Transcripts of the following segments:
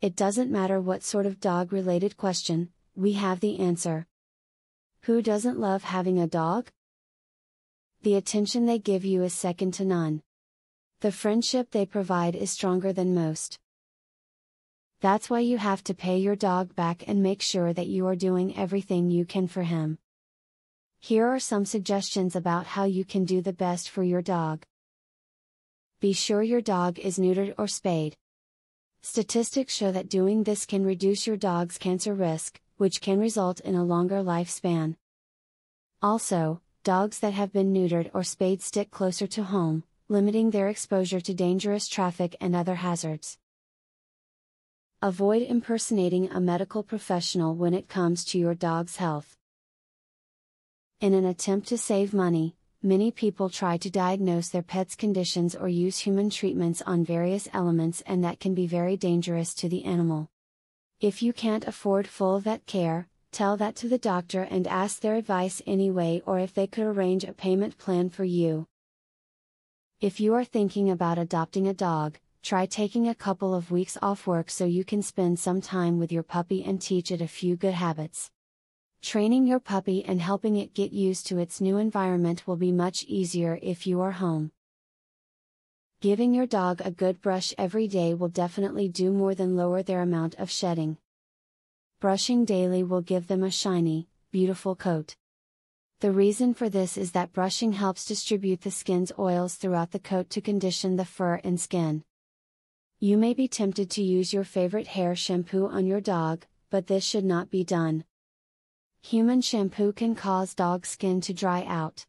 it doesn't matter what sort of dog related question, we have the answer. Who doesn't love having a dog? The attention they give you is second to none. The friendship they provide is stronger than most. That's why you have to pay your dog back and make sure that you are doing everything you can for him. Here are some suggestions about how you can do the best for your dog. Be sure your dog is neutered or spayed. Statistics show that doing this can reduce your dog's cancer risk, which can result in a longer lifespan. Also, dogs that have been neutered or spayed stick closer to home, limiting their exposure to dangerous traffic and other hazards. Avoid impersonating a medical professional when it comes to your dog's health. In an attempt to save money, many people try to diagnose their pet's conditions or use human treatments on various elements, and that can be very dangerous to the animal. If you can't afford full vet care, tell that to the doctor and ask their advice anyway, or if they could arrange a payment plan for you. If you are thinking about adopting a dog, try taking a couple of weeks off work so you can spend some time with your puppy and teach it a few good habits. Training your puppy and helping it get used to its new environment will be much easier if you are home. Giving your dog a good brush every day will definitely do more than lower their amount of shedding. Brushing daily will give them a shiny, beautiful coat. The reason for this is that brushing helps distribute the skin's oils throughout the coat to condition the fur and skin. You may be tempted to use your favorite hair shampoo on your dog, but this should not be done. Human shampoo can cause dog skin to dry out.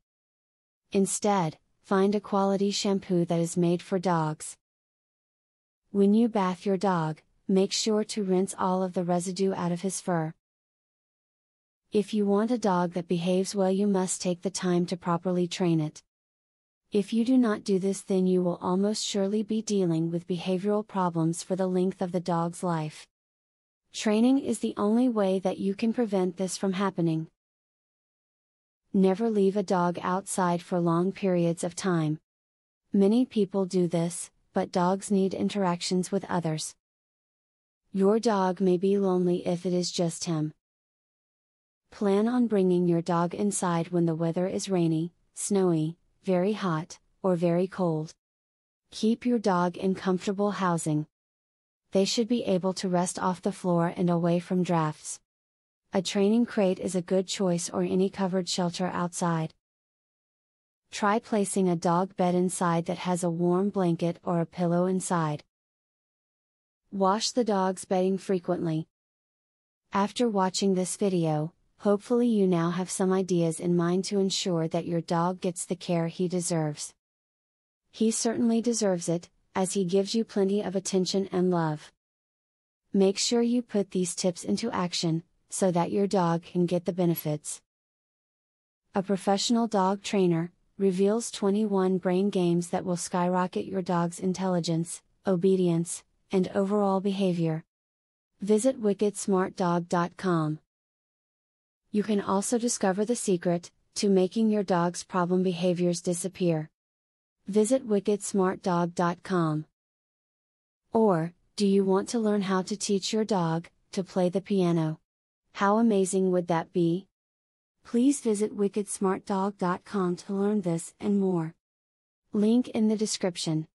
Instead, find a quality shampoo that is made for dogs. When you bath your dog, make sure to rinse all of the residue out of his fur. If you want a dog that behaves well, you must take the time to properly train it. If you do not do this, then you will almost surely be dealing with behavioral problems for the length of the dog's life. Training is the only way that you can prevent this from happening. Never leave a dog outside for long periods of time. Many people do this, but dogs need interactions with others. Your dog may be lonely if it is just him. Plan on bringing your dog inside when the weather is rainy, snowy, very hot, or very cold. Keep your dog in comfortable housing. They should be able to rest off the floor and away from drafts. A training crate is a good choice or any covered shelter outside. Try placing a dog bed inside that has a warm blanket or a pillow inside. Wash the dog's bedding frequently. After watching this video, Hopefully, you now have some ideas in mind to ensure that your dog gets the care he deserves. He certainly deserves it, as he gives you plenty of attention and love. Make sure you put these tips into action, so that your dog can get the benefits. A professional dog trainer reveals 21 brain games that will skyrocket your dog's intelligence, obedience, and overall behavior. Visit wickedsmartdog.com. You can also discover the secret to making your dog's problem behaviors disappear. Visit wickedsmartdog.com. Or, do you want to learn how to teach your dog to play the piano? How amazing would that be? Please visit wickedsmartdog.com to learn this and more. Link in the description.